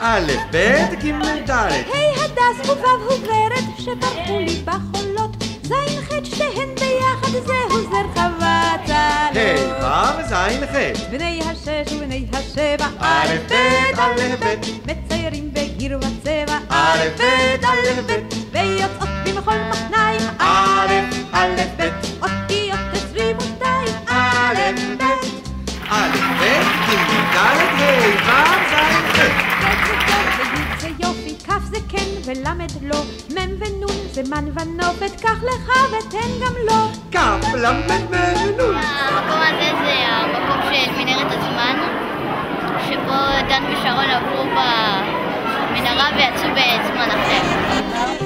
א', ב', ג', ד'. ה' הדס וו' וגברת שפרחו לי בחולות, ז' ח' שתיהן ביחד זהו זר חוות ה', ו', ז', ח'. בני השש ובני השבע, א', ב', א', ב'. מציירים בגיר וצבע, א', ב', א', ב'. ויוצאות במחול מחניים, א', א', ב'. אותיות עשרים ושתיים, א', ב'. א', ב', ג', ד', ה', ו', ז', ח'. ט' זה יופי, כ' זה כן ולמד לא, מ' ונון זה מן ונופת, קח לך ותן גם לו. כ', ל', מ', נ'. המקום הזה זה המקום של מנהרת הזמן, שבו דן ושרון עברו במנהרה ויצאו בזמן אחר.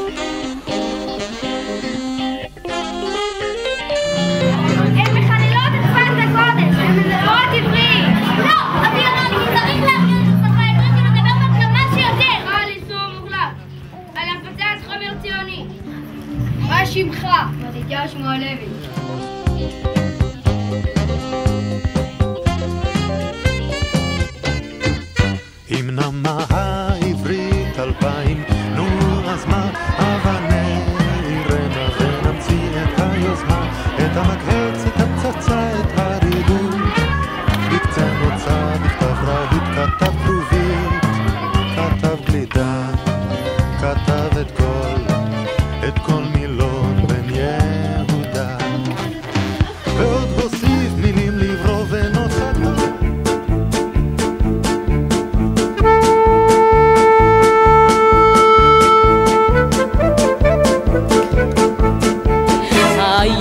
שמך? מתתיהו שמואלביץ'. אם נמה העברית אלפיים, נו אז מה, הבה נעירנה ונמציא את היוזמה, את המקהץ, את הפצצה, את הרידוד. בקצה נוצה, בכתב רהוט, כתב כרובית, כתב גלידה, כתב את כל, את כל מילון